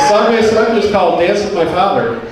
Sunday Sun is called Dance with My Father.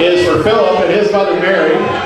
is for Philip and his mother Mary.